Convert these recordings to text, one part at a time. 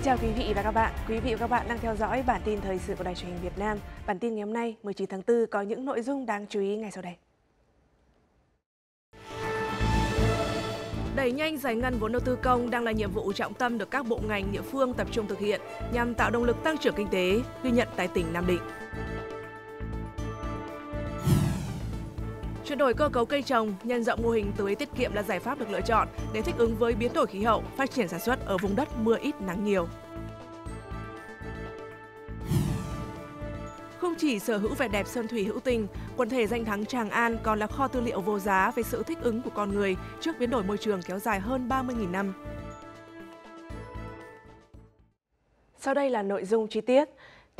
Kính chào quý vị và các bạn. Quý vị và các bạn đang theo dõi bản tin thời sự của Đài truyền hình Việt Nam. Bản tin ngày hôm nay, 19 tháng 4 có những nội dung đáng chú ý ngay sau đây. Đẩy nhanh giải ngân vốn đầu tư công đang là nhiệm vụ trọng tâm được các bộ ngành địa phương tập trung thực hiện nhằm tạo động lực tăng trưởng kinh tế, ghi nhận tại tỉnh Nam Định. Chuyển đổi cơ cấu cây trồng, nhân rộng mô hình tưới tiết kiệm là giải pháp được lựa chọn để thích ứng với biến đổi khí hậu, phát triển sản xuất ở vùng đất mưa ít nắng nhiều. Không chỉ sở hữu vẻ đẹp sơn thủy hữu tình, quần thể danh thắng Tràng An còn là kho tư liệu vô giá về sự thích ứng của con người trước biến đổi môi trường kéo dài hơn 30.000 năm. Sau đây là nội dung chi tiết.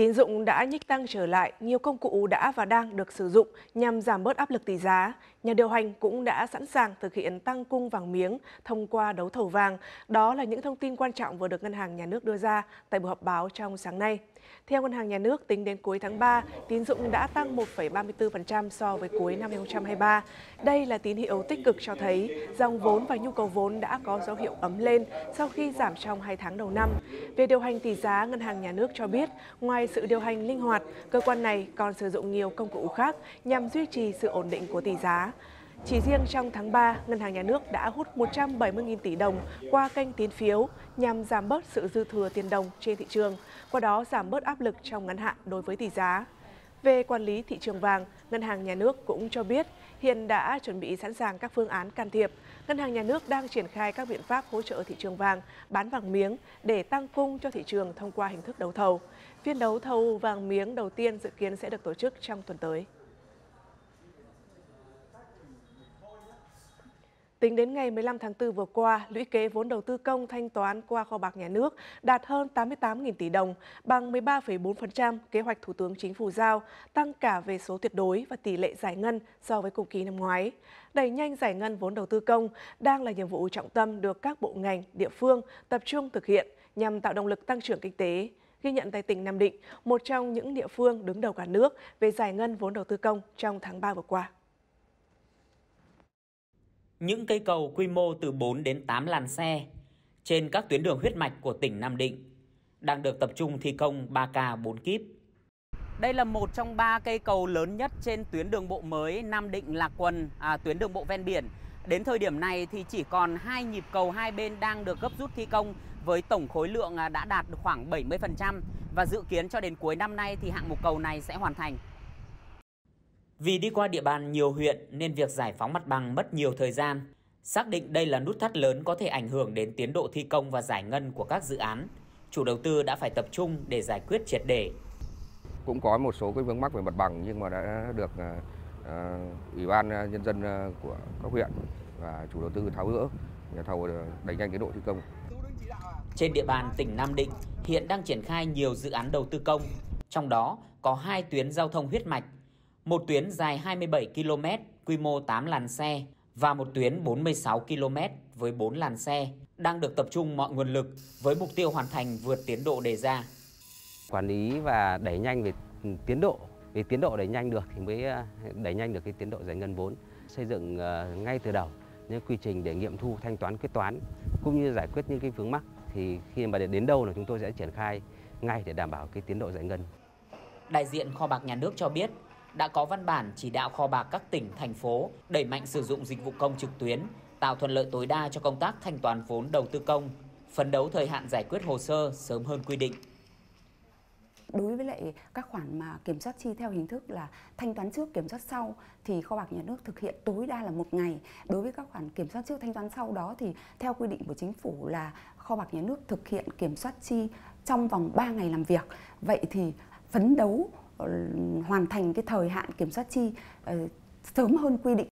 Tín dụng đã nhích tăng trở lại, nhiều công cụ đã và đang được sử dụng nhằm giảm bớt áp lực tỷ giá. Nhà điều hành cũng đã sẵn sàng thực hiện tăng cung vàng miếng thông qua đấu thầu vàng. Đó là những thông tin quan trọng vừa được Ngân hàng Nhà nước đưa ra tại buổi họp báo trong sáng nay. Theo Ngân hàng Nhà nước, tính đến cuối tháng 3, tín dụng đã tăng 1,34% so với cuối năm 2023. Đây là tín hiệu tích cực cho thấy dòng vốn và nhu cầu vốn đã có dấu hiệu ấm lên sau khi giảm trong 2 tháng đầu năm. Về điều hành tỷ giá, Ngân hàng Nhà nước cho biết, ngoài sự điều hành linh hoạt, cơ quan này còn sử dụng nhiều công cụ khác nhằm duy trì sự ổn định của tỷ giá. Chỉ riêng trong tháng 3, Ngân hàng Nhà nước đã hút 170.000 tỷ đồng qua kênh tín phiếu nhằm giảm bớt sự dư thừa tiền đồng trên thị trường, qua đó giảm bớt áp lực trong ngắn hạn đối với tỷ giá. Về quản lý thị trường vàng, Ngân hàng Nhà nước cũng cho biết hiện đã chuẩn bị sẵn sàng các phương án can thiệp. Ngân hàng Nhà nước đang triển khai các biện pháp hỗ trợ thị trường vàng, bán vàng miếng để tăng cung cho thị trường thông qua hình thức đấu thầu. Phiên đấu thầu vàng miếng đầu tiên dự kiến sẽ được tổ chức trong tuần tới. Tính đến ngày 15 tháng 4 vừa qua, lũy kế vốn đầu tư công thanh toán qua kho bạc nhà nước đạt hơn 88.000 tỷ đồng, bằng 13,4% kế hoạch Thủ tướng Chính phủ giao, tăng cả về số tuyệt đối và tỷ lệ giải ngân so với cùng kỳ năm ngoái. Đẩy nhanh giải ngân vốn đầu tư công đang là nhiệm vụ trọng tâm được các bộ ngành, địa phương tập trung thực hiện nhằm tạo động lực tăng trưởng kinh tế, ghi nhận tại tỉnh Nam Định, một trong những địa phương đứng đầu cả nước về giải ngân vốn đầu tư công trong tháng 3 vừa qua. Những cây cầu quy mô từ 4 đến 8 làn xe trên các tuyến đường huyết mạch của tỉnh Nam Định đang được tập trung thi công 3K 4 kíp. Đây là một trong ba cây cầu lớn nhất trên tuyến đường bộ mới Nam Định Lạc Quần, à, tuyến đường bộ ven biển. Đến thời điểm này thì chỉ còn hai nhịp cầu hai bên đang được gấp rút thi công với tổng khối lượng à, đã đạt được khoảng 70% và dự kiến cho đến cuối năm nay thì hạng mục cầu này sẽ hoàn thành. Vì đi qua địa bàn nhiều huyện nên việc giải phóng mặt bằng mất nhiều thời gian. Xác định đây là nút thắt lớn có thể ảnh hưởng đến tiến độ thi công và giải ngân của các dự án. Chủ đầu tư đã phải tập trung để giải quyết triệt để. Cũng có một số cái vướng mắc về mặt bằng nhưng mà đã được uh, Ủy ban Nhân dân của các huyện và chủ đầu tư tháo gỡ, nhà thầu đẩy nhanh tiến độ thi công. Trên địa bàn tỉnh Nam Định hiện đang triển khai nhiều dự án đầu tư công, trong đó có hai tuyến giao thông huyết mạch một tuyến dài 27 km, quy mô 8 làn xe và một tuyến 46 km với 4 làn xe đang được tập trung mọi nguồn lực với mục tiêu hoàn thành vượt tiến độ đề ra. Quản lý và đẩy nhanh về tiến độ, vì tiến độ đẩy nhanh được thì mới ờ, đẩy nhanh được cái tiến độ giải ngân vốn. Xây dựng ờ, ngay từ đầu những quy trình để nghiệm thu thanh toán quyết toán cũng như giải quyết những cái vướng mắc thì khi mà đến đâu là chúng tôi sẽ triển khai ngay để đảm bảo cái tiến độ giải ngân. Đại diện kho bạc nhà nước cho biết đã có văn bản chỉ đạo kho bạc các tỉnh, thành phố đẩy mạnh sử dụng dịch vụ công trực tuyến, tạo thuận lợi tối đa cho công tác thanh toán vốn đầu tư công, phấn đấu thời hạn giải quyết hồ sơ sớm hơn quy định. Đối với lại các khoản mà kiểm soát chi theo hình thức là thanh toán trước kiểm soát sau thì kho bạc nhà nước thực hiện tối đa là một ngày. Đối với các khoản kiểm soát trước thanh toán sau đó thì theo quy định của chính phủ là kho bạc nhà nước thực hiện kiểm soát chi trong vòng 3 ngày làm việc. Vậy thì phấn đấu Ờ, hoàn thành cái thời hạn kiểm soát chi ờ, sớm hơn quy định.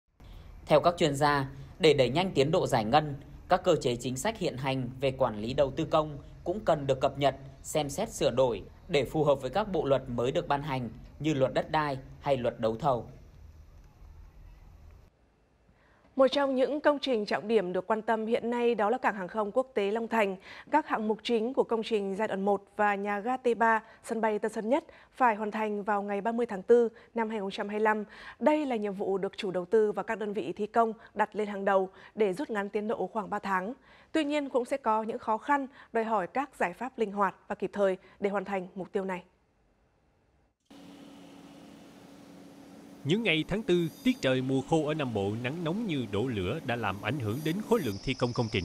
Theo các chuyên gia, để đẩy nhanh tiến độ giải ngân, các cơ chế chính sách hiện hành về quản lý đầu tư công cũng cần được cập nhật, xem xét sửa đổi để phù hợp với các bộ luật mới được ban hành như luật đất đai hay luật đấu thầu. Một trong những công trình trọng điểm được quan tâm hiện nay đó là cảng hàng không quốc tế Long Thành. Các hạng mục chính của công trình giai đoạn 1 và nhà ga T3 sân bay Tân Sơn Nhất phải hoàn thành vào ngày 30 tháng 4 năm 2025. Đây là nhiệm vụ được chủ đầu tư và các đơn vị thi công đặt lên hàng đầu để rút ngắn tiến độ khoảng 3 tháng. Tuy nhiên cũng sẽ có những khó khăn, đòi hỏi các giải pháp linh hoạt và kịp thời để hoàn thành mục tiêu này. Những ngày tháng 4, tiết trời mùa khô ở Nam Bộ nắng nóng như đổ lửa đã làm ảnh hưởng đến khối lượng thi công công trình.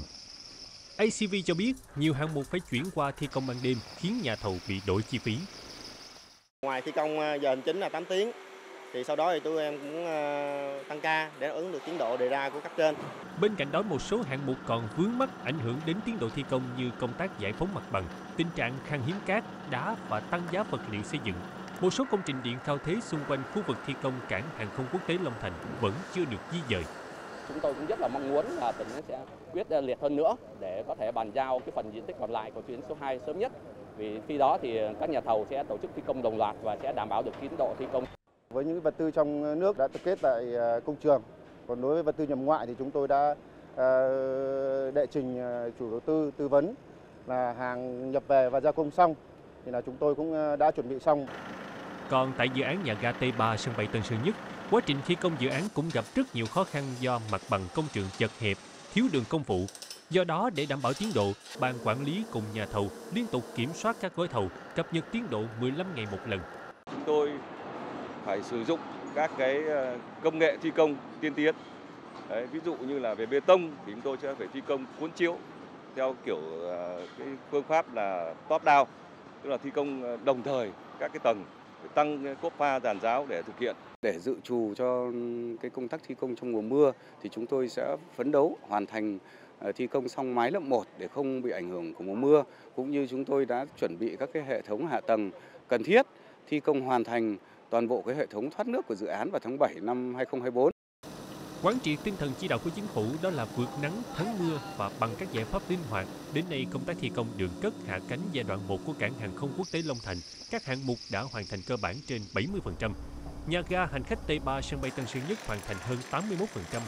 ACV cho biết nhiều hạng mục phải chuyển qua thi công ban đêm khiến nhà thầu bị đổi chi phí. Ngoài thi công ờ, giờ hành chính là 8 tiếng, thì sau đó thì tụi em cũng ờ, tăng ca để ứng được tiến độ đề ra của cấp trên. Bên cạnh đó một số hạng mục còn vướng mắc ảnh hưởng đến tiến độ thi công như công tác giải phóng mặt bằng, tình trạng khan hiếm cát, đá và tăng giá vật liệu xây dựng một số công trình điện cao thế xung quanh khu vực thi công cảng hàng không quốc tế Long Thành vẫn chưa được di dời. Chúng tôi cũng rất là mong muốn là tỉnh sẽ quyết liệt hơn nữa để có thể bàn giao cái phần diện tích còn lại của tuyến số 2 sớm nhất. Vì khi đó thì các nhà thầu sẽ tổ chức thi công đồng loạt và sẽ đảm bảo được tiến độ thi công. Với những vật tư trong nước đã tập kết tại à, công trường, còn đối với vật tư nhập ngoại thì chúng tôi đã à, đệ trình à, chủ đầu tư tư vấn là hàng nhập về và gia công xong thì là chúng tôi cũng đã chuẩn bị xong. Còn tại dự án nhà ga T3 sân bay Tân Sơn Nhất, quá trình thi công dự án cũng gặp rất nhiều khó khăn do mặt bằng công trường chật hẹp, thiếu đường công phụ Do đó, để đảm bảo tiến độ, ban quản lý cùng nhà thầu liên tục kiểm soát các gói thầu, cập nhật tiến độ 15 ngày một lần. Chúng tôi phải sử dụng các cái ờ, công nghệ thi công tiên tiến. Đấy, ví dụ như là về bê tông thì chúng tôi sẽ phải thi công cuốn chiếu theo kiểu ờ, cái phương pháp là top down, tức là thi công ờ, đồng thời các cái tầng tăng cốt pha giàn giáo để thực hiện. Để dự trù cho cái công tác thi công trong mùa mưa thì chúng tôi sẽ phấn đấu hoàn thành ờ, thi công xong mái lớp 1 để không bị ảnh hưởng của mùa mưa, cũng như chúng tôi đã chuẩn bị các cái hệ thống hạ tầng cần thiết thi công hoàn thành toàn bộ cái hệ thống thoát nước của dự án vào tháng 7 năm 2024. Quán triệt tinh thần chỉ đạo của chính phủ đó là vượt nắng, thắng mưa và bằng các giải pháp linh hoạt. Đến nay, công tác thi công đường cất hạ cánh giai đoạn 1 của cảng hàng không quốc tế Long Thành, các hạng mục đã hoàn thành cơ bản trên 70%. Nhà ga hành khách T3 sân bay Tân Sơn Nhất hoàn thành hơn 81%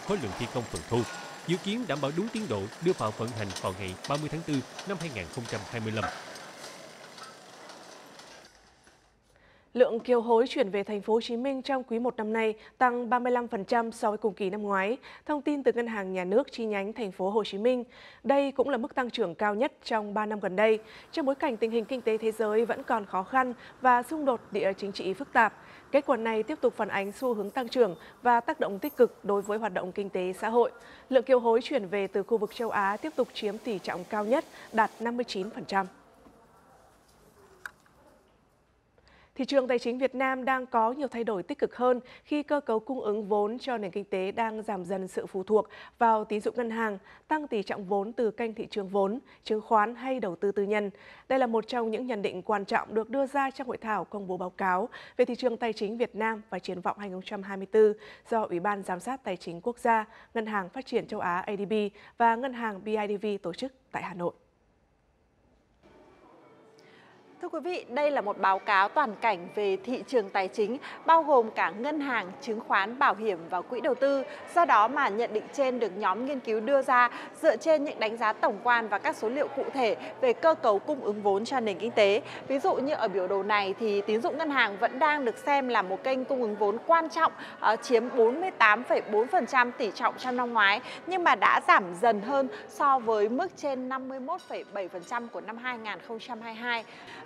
khối lượng thi công phần thu, dự kiến đảm bảo đúng tiến độ đưa vào vận hành vào ngày 30 tháng 4 năm 2025. Lượng kiều hối chuyển về thành phố Hồ Chí Minh trong quý 1 năm nay tăng 35% so với cùng kỳ năm ngoái, thông tin từ Ngân hàng Nhà nước chi nhánh thành phố Hồ Chí Minh. Đây cũng là mức tăng trưởng cao nhất trong 3 năm gần đây, trong bối cảnh tình hình kinh tế thế giới vẫn còn khó khăn và xung đột địa chính trị phức tạp. Kết quả này tiếp tục phản ánh xu hướng tăng trưởng và tác động tích cực đối với hoạt động kinh tế xã hội. Lượng kiều hối chuyển về từ khu vực châu Á tiếp tục chiếm tỷ trọng cao nhất, đạt 59%. Thị trường tài chính Việt Nam đang có nhiều thay đổi tích cực hơn khi cơ cấu cung ứng vốn cho nền kinh tế đang giảm dần sự phụ thuộc vào tín dụng ngân hàng, tăng tỷ trọng vốn từ kênh thị trường vốn, chứng khoán hay đầu tư tư nhân. Đây là một trong những nhận định quan trọng được đưa ra trong hội thảo công bố báo cáo về thị trường tài chính Việt Nam và triển vọng 2024 do Ủy ban Giám sát Tài chính Quốc gia, Ngân hàng Phát triển Châu Á ADB và Ngân hàng BIDV tổ chức tại Hà Nội. Thưa quý vị, đây là một báo cáo toàn cảnh về thị trường tài chính, bao gồm cả ngân hàng, chứng khoán, bảo hiểm và quỹ đầu tư. Do đó mà nhận định trên được nhóm nghiên cứu đưa ra dựa trên những đánh giá tổng quan và các số liệu cụ thể về cơ cấu cung ứng vốn cho nền kinh tế. Ví dụ như ở biểu đồ này thì tín dụng ngân hàng vẫn đang được xem là một kênh cung ứng vốn quan trọng, ờ, chiếm 48,4% tỷ trọng trong năm ngoái, nhưng mà đã giảm dần hơn so với mức trên 51,7% của năm 2022.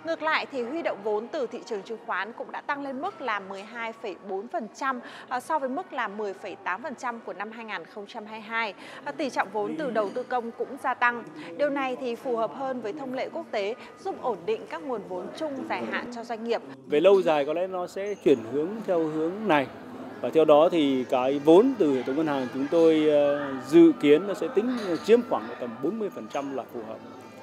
Ngược lại thì huy động vốn từ thị trường chứng khoán cũng đã tăng lên mức là 12,4% ờ, so với mức là 10,8% của năm 2022. Ờ, tỷ trọng vốn từ đầu tư công cũng gia tăng. Điều này thì phù hợp hơn với thông lệ quốc tế, giúp ổn định các nguồn vốn chung dài hạn cho doanh nghiệp. Về lâu dài có lẽ nó sẽ chuyển hướng theo hướng này và theo đó thì cái vốn từ hệ thống ngân hàng chúng tôi ờ, dự kiến nó sẽ tính chiếm khoảng tầm 40% là phù hợp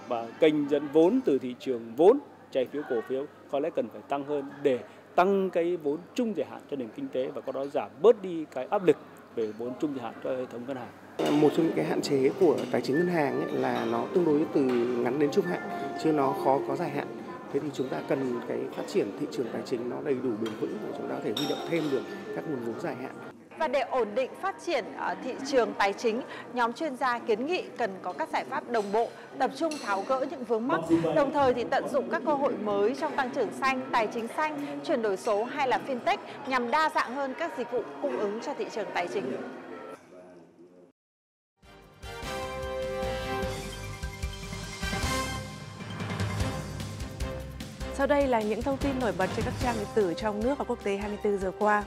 và kênh dẫn vốn từ thị trường vốn trái phiếu, cổ phiếu có lẽ cần phải tăng hơn để tăng cái vốn chung dài hạn cho nền kinh tế và có đó giảm bớt đi cái áp lực về vốn chung dài hạn cho hệ thống ngân hàng. Một trong những cái hạn chế của tài chính ngân hàng ấy là nó tương đối từ ngắn đến trung hạn, chứ nó khó có dài hạn thế thì chúng ta cần cái phát triển thị trường tài chính nó đầy đủ bền vững để chúng ta có thể huy động thêm được các nguồn vốn dài hạn và để ổn định phát triển ờ, thị trường tài chính, nhóm chuyên gia kiến nghị cần có các giải pháp đồng bộ, tập trung tháo gỡ những vướng mắc, đồng thời thì tận dụng các cơ hội mới trong tăng trưởng xanh, tài chính xanh, chuyển đổi số hay là fintech nhằm đa dạng hơn các dịch vụ cung ứng cho thị trường tài chính. Sau đây là những thông tin nổi bật trên các trang điện tử trong nước và quốc tế 24 giờ qua.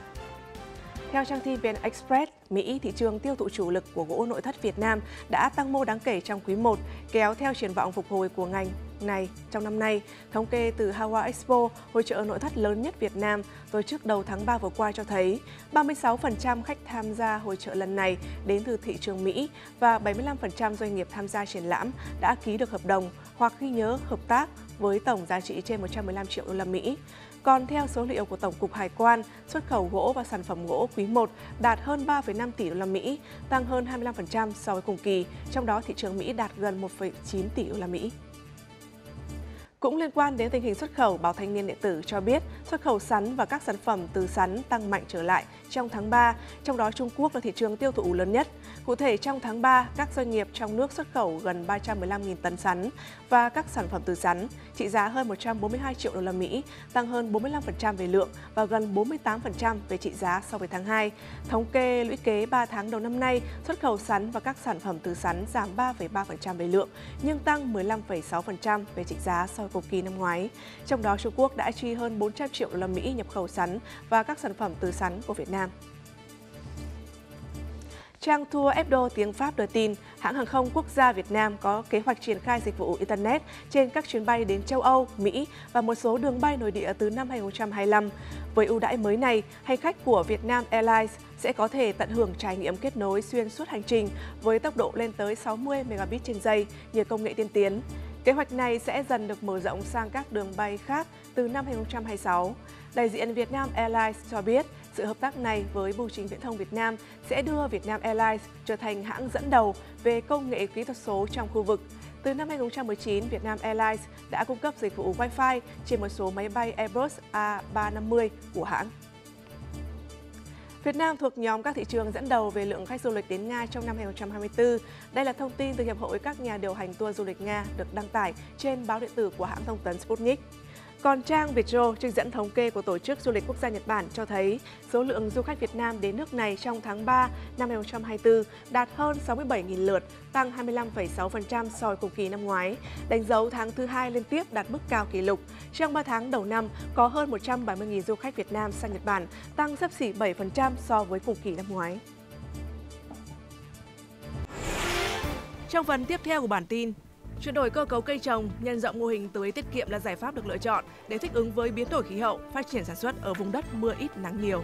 Theo trang tin VN Express, Mỹ, thị trường tiêu thụ chủ lực của gỗ nội thất Việt Nam đã tăng mô đáng kể trong quý 1, kéo theo triển vọng phục hồi của ngành này trong năm nay. Thống kê từ Hawa Expo, hội trợ nội thất lớn nhất Việt Nam, tổ chức đầu tháng 3 vừa qua cho thấy 36% khách tham gia hội trợ lần này đến từ thị trường Mỹ và 75% doanh nghiệp tham gia triển lãm đã ký được hợp đồng hoặc ghi nhớ hợp tác với tổng giá trị trên 115 triệu đô la Mỹ. Còn theo số liệu của Tổng cục Hải quan, xuất khẩu gỗ và sản phẩm gỗ quý 1 đạt hơn 3,5 tỷ đô la Mỹ, tăng hơn 25% so với cùng kỳ, trong đó thị trường Mỹ đạt gần 1,9 tỷ đô la Mỹ. Cũng liên quan đến tình hình xuất khẩu, Báo Thanh niên điện tử cho biết xuất khẩu sắn và các sản phẩm từ sắn tăng mạnh trở lại trong tháng 3, trong đó Trung Quốc là thị trường tiêu thụ lớn nhất. Cụ thể trong tháng 3, các doanh nghiệp trong nước xuất khẩu gần 315.000 tấn sắn và các sản phẩm từ sắn trị giá hơn 142 triệu đô la Mỹ, tăng hơn 45% về lượng và gần 48% về trị giá so với tháng 2. Thống kê lũy kế 3 tháng đầu năm nay, xuất khẩu sắn và các sản phẩm từ sắn giảm 3,3% về lượng nhưng tăng 15,6% về trị giá so với cùng kỳ năm ngoái. Trong đó Trung Quốc đã chi hơn 400 triệu đô la Mỹ nhập khẩu sắn và các sản phẩm từ sắn của Việt Nam. Nam. Trang Tour Hebdo tiếng Pháp đưa tin, hãng hàng không quốc gia Việt Nam có kế hoạch triển khai dịch vụ Internet trên các chuyến bay đến châu Âu, Mỹ và một số đường bay nội địa từ năm 2025. Với ưu đãi mới này, hành khách của Vietnam Airlines sẽ có thể tận hưởng trải nghiệm kết nối xuyên suốt hành trình với tốc độ lên tới 60 megabit trên giây nhờ công nghệ tiên tiến. Kế hoạch này sẽ dần được mở rộng sang các đường bay khác từ năm 2026. Đại diện Vietnam Airlines cho biết, sự hợp tác này với Bưu chính Viễn thông Việt Nam sẽ đưa Vietnam Airlines trở thành hãng dẫn đầu về công nghệ kỹ thuật số trong khu vực. Từ năm 2019, Vietnam Airlines đã cung cấp dịch vụ Wi-Fi trên một số máy bay Airbus A350 của hãng. Việt Nam thuộc nhóm các thị trường dẫn đầu về lượng khách du lịch đến Nga trong năm 2024. Đây là thông tin từ Hiệp hội các nhà điều hành tour du lịch Nga được đăng tải trên báo điện tử của hãng thông tấn Sputnik. Còn trang Vietjo, trích dẫn thống kê của Tổ chức Du lịch Quốc gia Nhật Bản cho thấy số lượng du khách Việt Nam đến nước này trong tháng 3 năm 2024 đạt hơn 67.000 lượt, tăng 25,6% so với cùng kỳ năm ngoái, đánh dấu tháng thứ hai liên tiếp đạt mức cao kỷ lục. Trong 3 tháng đầu năm, có hơn 170.000 du khách Việt Nam sang Nhật Bản, tăng sấp xỉ 7% so với cùng kỳ năm ngoái. Trong phần tiếp theo của bản tin, Chuyển đổi cơ cấu cây trồng, nhân rộng mô hình tưới tiết kiệm là giải pháp được lựa chọn để thích ứng với biến đổi khí hậu, phát triển sản xuất ở vùng đất mưa ít nắng nhiều.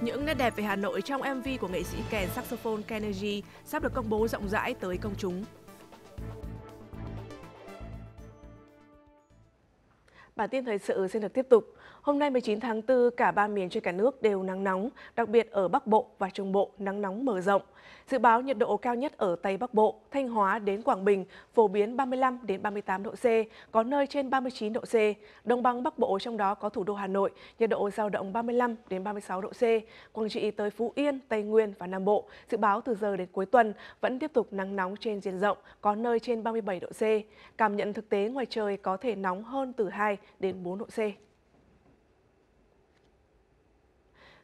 Những nét đẹp về Hà Nội trong MV của nghệ sĩ kèn saxophone Kennedy sắp được công bố rộng rãi tới công chúng. Bản tin thời sự xin được tiếp tục. Hôm nay 19 tháng 4, cả ba miền trên cả nước đều nắng nóng, đặc biệt ở Bắc Bộ và Trung Bộ nắng nóng mở rộng. Dự báo nhiệt độ cao nhất ở Tây Bắc Bộ, Thanh Hóa đến Quảng Bình phổ biến 35 đến 38 độ C, có nơi trên 39 độ C. Đồng bằng Bắc Bộ trong đó có thủ đô Hà Nội, nhiệt độ dao động 35 đến 36 độ C. Quảng Trị tới Phú Yên, Tây Nguyên và Nam Bộ, dự báo từ giờ đến cuối tuần vẫn tiếp tục nắng nóng trên diện rộng, có nơi trên 37 độ C. Cảm nhận thực tế ngoài trời có thể nóng hơn từ 2 đến 4 độ C.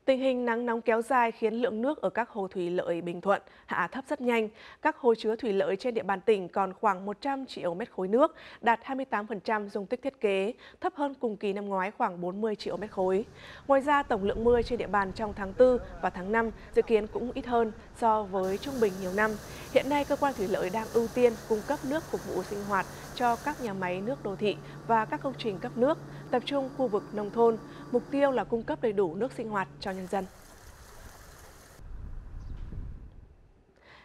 Tình hình nắng nóng kéo dài khiến lượng nước ở các hồ thủy lợi Bình Thuận hạ thấp rất nhanh. Các hồ chứa thủy lợi trên địa bàn tỉnh còn khoảng 100 triệu mét khối nước, đạt 28% dung tích thiết kế, thấp hơn cùng kỳ năm ngoái khoảng 40 triệu mét khối. Ngoài ra, tổng lượng mưa trên địa bàn trong tháng 4 và tháng 5 dự kiến cũng ít hơn so với trung bình nhiều năm. Hiện nay, cơ quan thủy lợi đang ưu tiên cung cấp nước phục vụ sinh hoạt cho các nhà máy nước đô thị và các công trình cấp nước, tập trung khu vực nông thôn. Mục tiêu là cung cấp đầy đủ nước sinh hoạt cho nhân dân.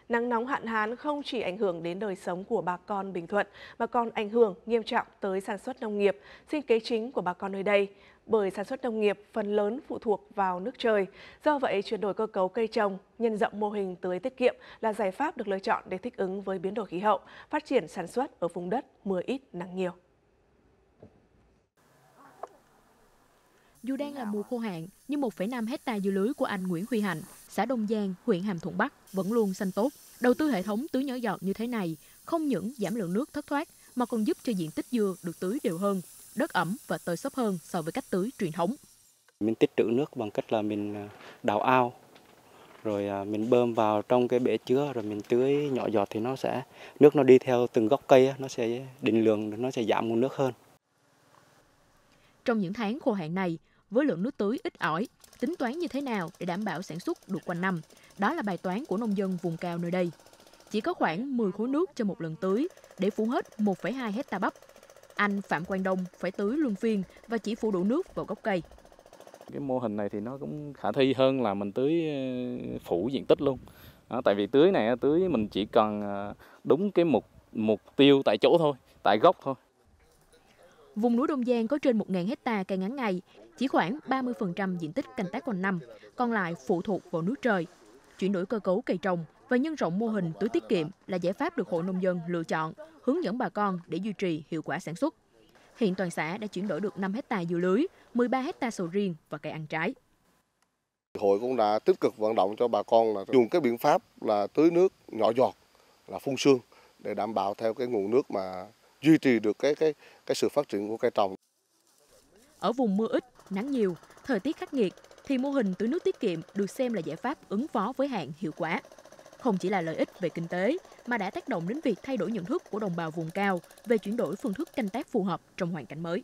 Nắng nóng hạn hán không chỉ ảnh hưởng đến đời sống của bà con Bình Thuận mà còn ảnh hưởng nghiêm trọng tới sản xuất nông nghiệp, sinh kế chính của bà con nơi đây bởi sản xuất nông nghiệp phần lớn phụ thuộc vào nước trời. Do vậy, chuyển đổi cơ cấu cây trồng, nhân rộng mô hình tưới tiết kiệm là giải pháp được lựa chọn để thích ứng với biến đổi khí hậu, phát triển sản xuất ở vùng đất mưa ít nắng nhiều. Dù đang là mùa khô hạn, nhưng 1,5 hecta dưa lưới của anh Nguyễn Huy Hạnh, xã Đông Giang, huyện Hàm Thuận Bắc vẫn luôn xanh tốt. Đầu tư hệ thống tưới nhỏ giọt như thế này không những giảm lượng nước thất thoát mà còn giúp cho diện tích dưa được tưới đều hơn đất ẩm và tơi xốp hơn so với cách tưới truyền thống. Mình tích trữ nước bằng cách là mình à, đào ao, rồi à, mình bơm vào trong cái bể chứa rồi mình tưới nhỏ giọt thì nó sẽ nước nó đi theo từng gốc cây nó sẽ định lượng nó sẽ giảm nguồn nước hơn. Trong những tháng khô hạn này, với lượng nước tưới ít ỏi, tính toán như thế nào để đảm bảo sản xuất được quanh năm? Đó là bài toán của nông dân vùng cao nơi đây. Chỉ có khoảng 10 khối nước cho một lần tưới để phủ hết 1,2 hecta bắp. Anh Phạm Quang Đông phải tưới luân phiên và chỉ phủ đủ nước vào gốc cây. Cái mô hình này thì nó cũng khả thi hơn là mình tưới ờ, phủ diện tích luôn. Đó, tại vì tưới này tưới mình chỉ cần ờ, đúng cái mục mục tiêu tại chỗ thôi, tại gốc thôi. Vùng núi Đông Giang có trên 1.000 hecta cây ngắn ngày, chỉ khoảng 30% diện tích canh tác quanh năm, còn lại phụ thuộc vào nước trời. Chuyển đổi cơ cấu cây trồng và nhân rộng mô hình tưới tiết kiệm là giải pháp được hội nông dân lựa chọn, hướng dẫn bà con để duy trì hiệu quả sản xuất. Hiện toàn xã đã chuyển đổi được 5 hecta dưa lưới, 13 hecta sầu riêng và cây ăn trái. Hội cũng đã tích cực vận động cho bà con là dùng cái biện pháp là tưới nước nhỏ giọt là phun sương để đảm bảo theo cái nguồn nước mà duy trì được cái cái cái sự phát triển của cây trồng. Ở vùng mưa ít, nắng nhiều, thời tiết khắc nghiệt thì mô hình tưới nước tiết kiệm được xem là giải pháp ứng phó với hạn hiệu quả. Không chỉ là lợi ích về kinh tế mà đã tác động đến việc thay đổi nhận thức của đồng bào vùng cao về chuyển đổi phương thức canh tác phù hợp trong hoàn cảnh mới.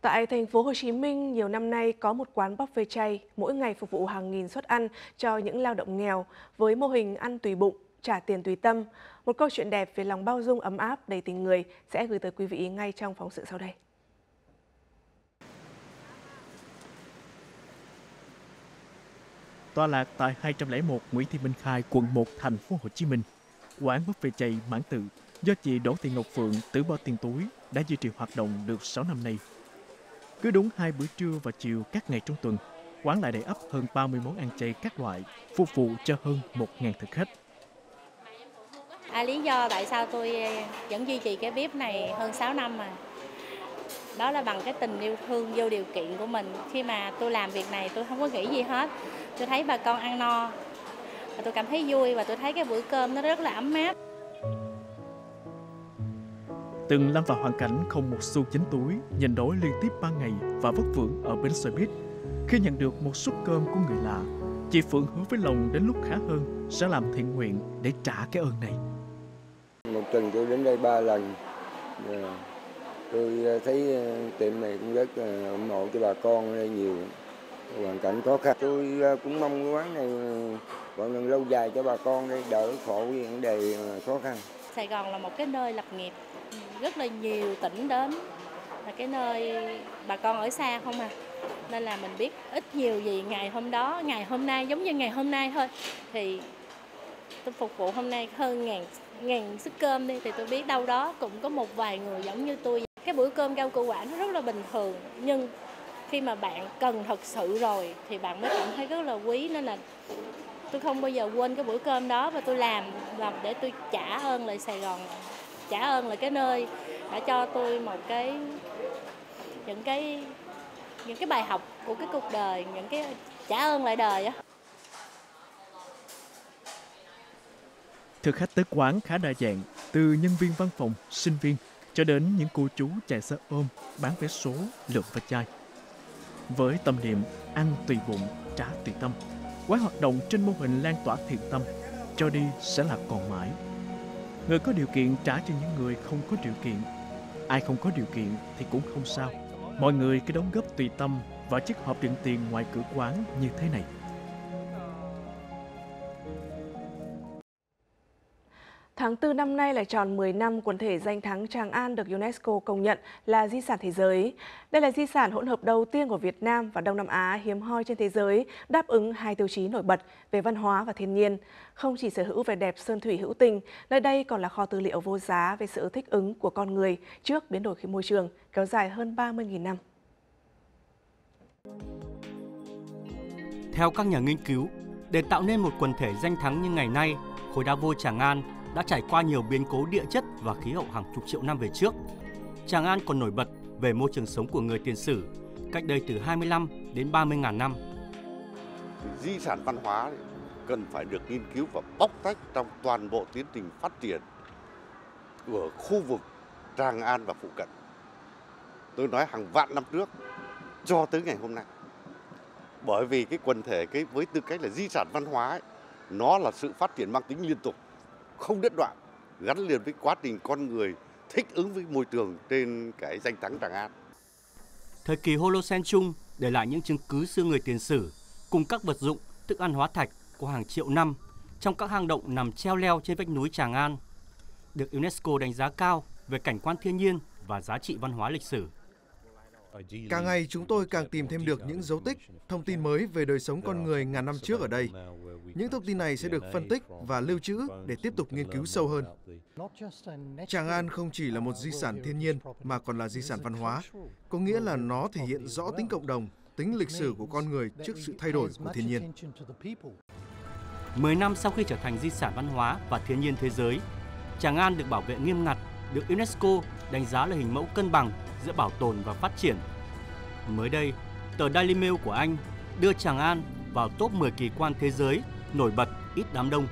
Tại thành phố Hồ Chí Minh, nhiều năm nay có một quán buffet chay mỗi ngày phục vụ hàng nghìn suất ăn cho những lao động nghèo với mô hình ăn tùy bụng, trả tiền tùy tâm. Một câu chuyện đẹp về lòng bao dung ấm áp đầy tình người sẽ gửi tới quý vị ngay trong phóng sự sau đây. Tọa lạc tại 201 Nguyễn Thị Minh Khai, quận 1, thành phố Hồ Chí Minh. Quán buffet chay mãn tự do chị Đỗ Thị Ngọc Phượng tử bỏ tiền túi đã duy trì hoạt động được 6 năm nay. Cứ đúng hai bữa trưa và chiều các ngày trong tuần, quán lại đầy ấp hơn 30 món ăn chay các loại, phục vụ cho hơn 1.000 thực khách. À, lý do tại sao tôi ờ, vẫn duy trì cái bếp này hơn 6 năm mà đó là bằng cái tình yêu thương vô điều kiện của mình. Khi mà tôi làm việc này tôi không có nghĩ gì hết. Tôi thấy bà con ăn no. Và tôi cảm thấy vui và tôi thấy cái bữa cơm nó rất là ấm áp. Từng lâm vào hoàn cảnh không một xu chính túi nhìn đói liên tiếp ba ngày và vất vưởng ở bến xe buýt. Khi nhận được một suất cơm của người lạ chị Phượng hứa với lòng đến lúc khá hơn sẽ làm thiện nguyện để trả cái ơn này. Một tuần tôi đến đây ba lần. Dạ tôi ờ, thấy ờ, tiệm này cũng rất ờ, ủng hộ cho bà con đây nhiều, hoàn cảnh khó khăn. Tôi cũng mong cái quán này còn lần lâu dài cho bà con đây, đỡ khổ vấn đề khó khăn. Sài Gòn là một cái nơi lập nghiệp rất là nhiều tỉnh đến, là cái nơi bà con ở xa không à. Nên là mình biết ít nhiều gì ngày hôm đó, ngày hôm nay, giống như ngày hôm nay thôi. Thì tôi phục vụ hôm nay hơn ngàn ngàn suất cơm đi, thì tôi biết đâu đó cũng có một vài người giống như tôi cái bữa cơm rau củ quả nó rất là bình thường nhưng khi mà bạn cần thật sự rồi thì bạn mới cảm thấy rất là quý nên là tôi không bao giờ quên cái bữa cơm đó và tôi làm làm để tôi trả ơn lại Sài Gòn trả ơn lại cái nơi đã cho tôi một cái những cái những cái bài học của cái cuộc đời những cái trả ơn lại đời á. Thực khách tới quán khá đa dạng, từ nhân viên văn phòng, sinh viên cho đến những cô chú chạy xe ôm, bán vé số, lượm và chai. Với tâm niệm ăn tùy bụng, trả tùy tâm, quán hoạt động trên mô hình lan tỏa thiện tâm, cho đi sẽ là còn mãi. Người có điều kiện trả cho những người không có điều kiện. Ai không có điều kiện thì cũng không sao. Mọi người cứ đóng góp tùy tâm vào chiếc hộp đựng tiền ngoài cửa quán như thế này. Tháng 4 năm nay là tròn 10 năm quần thể danh thắng Tràng An được UNESCO công nhận là di sản thế giới. Đây là di sản hỗn hợp đầu tiên của Việt Nam và Đông Nam Á hiếm hoi trên thế giới, đáp ứng hai tiêu chí nổi bật về văn hóa và thiên nhiên. Không chỉ sở hữu vẻ đẹp sơn thủy hữu tình, nơi đây còn là kho tư liệu vô giá về sự thích ứng của con người trước biến đổi khí môi trường kéo dài hơn 30.000 năm. Theo các nhà nghiên cứu, để tạo nên một quần thể danh thắng như ngày nay, khối đá vôi Tràng An đã trải qua nhiều biến cố địa chất và khí hậu hàng chục triệu năm về trước. Tràng An còn nổi bật về môi trường sống của người tiền sử cách đây từ 25 đến 30 ngàn năm. Di sản văn hóa cần phải được nghiên cứu và bóc tách trong toàn bộ tiến trình phát triển của khu vực Tràng An và phụ cận. Tôi nói hàng vạn năm trước cho tới ngày hôm nay. Bởi vì cái quần thể cái với tư cách là di sản văn hóa ấy, nó là sự phát triển mang tính liên tục, không đứt đoạn, gắn liền với quá trình con người thích ứng với môi trường trên cái danh thắng Tràng An. Thời kỳ Holocene chung để lại những chứng cứ xưa người tiền sử cùng các vật dụng, thức ăn hóa thạch của hàng triệu năm trong các hang động nằm treo leo trên vách núi Tràng An, được UNESCO đánh giá cao về cảnh quan thiên nhiên và giá trị văn hóa lịch sử. Càng ngày chúng tôi càng tìm thêm được những dấu tích, thông tin mới về đời sống con người ngàn năm trước ở đây. Những thông tin này sẽ được phân tích và lưu trữ để tiếp tục nghiên cứu sâu hơn. Tràng An không chỉ là một di sản thiên nhiên mà còn là di sản văn hóa, có nghĩa là nó thể hiện rõ tính cộng đồng, tính lịch sử của con người trước sự thay đổi của thiên nhiên. 10 năm sau khi trở thành di sản văn hóa và thiên nhiên thế giới, Tràng An được bảo vệ nghiêm ngặt, được UNESCO đánh giá là hình mẫu cân bằng giữa bảo tồn và phát triển. Mới đây, tờ Daily Mail của Anh đưa Tràng An vào top 10 kỳ quan thế giới nổi bật ít đám đông.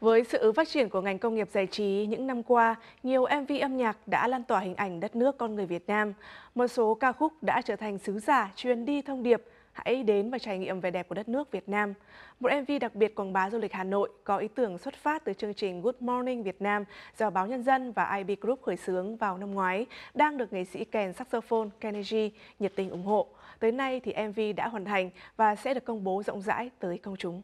Với sự phát triển của ngành công nghiệp giải trí những năm qua, nhiều MV âm nhạc đã lan tỏa hình ảnh đất nước con người Việt Nam. Một số ca khúc đã trở thành sứ giả truyền đi thông điệp hãy đến và trải nghiệm vẻ đẹp của đất nước Việt Nam. Một MV đặc biệt quảng bá du lịch Hà Nội có ý tưởng xuất phát từ chương trình Good Morning Việt Nam do Báo Nhân dân và IB Group khởi xướng vào năm ngoái, đang được nghệ sĩ kèn saxophone Kennedy nhiệt tình ủng hộ. Tới nay thì MV đã hoàn thành và sẽ được công bố rộng rãi tới công chúng.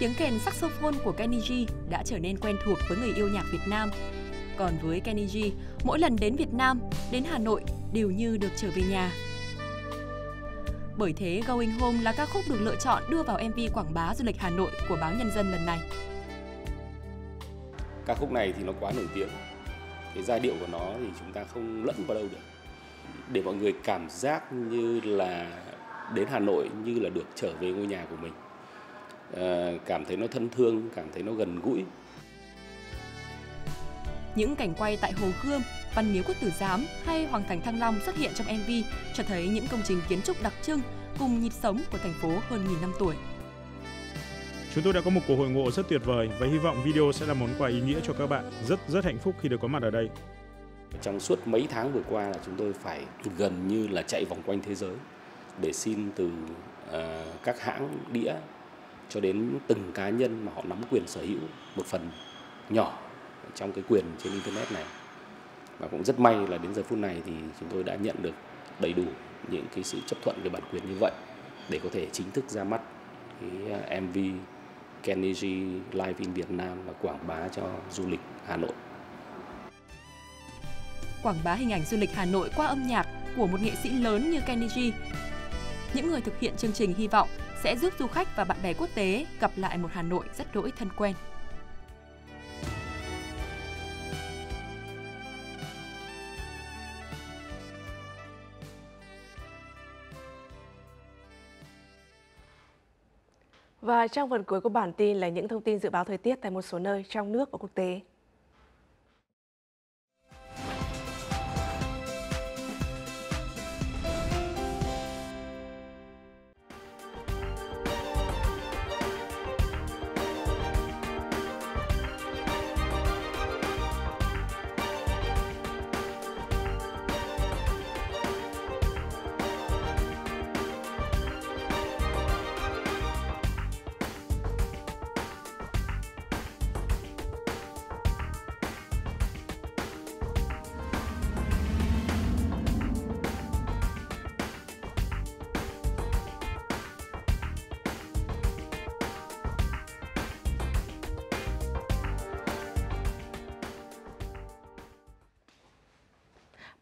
Tiếng kèn saxophone của Kenny G đã trở nên quen thuộc với người yêu nhạc Việt Nam. Còn với Kenny G, mỗi lần đến Việt Nam, đến Hà Nội đều như được trở về nhà. Bởi thế, Going Home là ca khúc được lựa chọn đưa vào MV quảng bá du lịch Hà Nội của báo Nhân dân lần này. Ca khúc này thì nó quá nổi tiếng. Cái giai điệu của nó thì chúng ta không lẫn vào đâu được. Để mọi người cảm giác như là đến Hà Nội như là được trở về ngôi nhà của mình cảm thấy nó thân thương, cảm thấy nó gần gũi. Những cảnh quay tại Hồ Gươm, Văn Miếu Quốc Tử Giám hay Hoàng Thành Thăng Long xuất hiện trong MV cho thấy những công trình kiến trúc đặc trưng cùng nhịp sống của thành phố hơn nghìn năm tuổi. Chúng tôi đã có một cuộc hội ngộ rất tuyệt vời và hy vọng video sẽ là món quà ý nghĩa cho các bạn. Rất rất hạnh phúc khi được có mặt ở đây. Trong suốt mấy tháng vừa qua là chúng tôi phải gần như là chạy vòng quanh thế giới để xin từ uh, các hãng đĩa cho đến từng cá nhân mà họ nắm quyền sở hữu một phần nhỏ trong cái quyền trên internet này và cũng rất may là đến giờ phút này thì chúng tôi đã nhận được đầy đủ những cái sự chấp thuận về bản quyền như vậy để có thể chính thức ra mắt cái MV Kenny G Live in Việt Nam và quảng bá cho du lịch Hà Nội. Quảng bá hình ảnh du lịch Hà Nội qua âm nhạc của một nghệ sĩ lớn như Kenny G. Những người thực hiện chương trình hy vọng sẽ giúp du khách và bạn bè quốc tế gặp lại một Hà Nội rất đỗi thân quen. Và trong phần cuối của bản tin là những thông tin dự báo thời tiết tại một số nơi trong nước và quốc tế.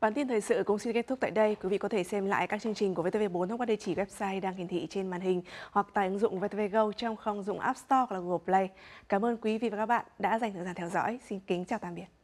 Bản tin thời sự cũng xin kết thúc tại đây. Quý vị có thể xem lại các chương trình của VTV4 thông qua địa chỉ website đang hiển thị trên màn hình hoặc tại ứng dụng VTV Go trong không dụng App Store hoặc là Google Play. Cảm ơn quý vị và các bạn đã dành thời gian theo dõi. Xin kính chào tạm biệt.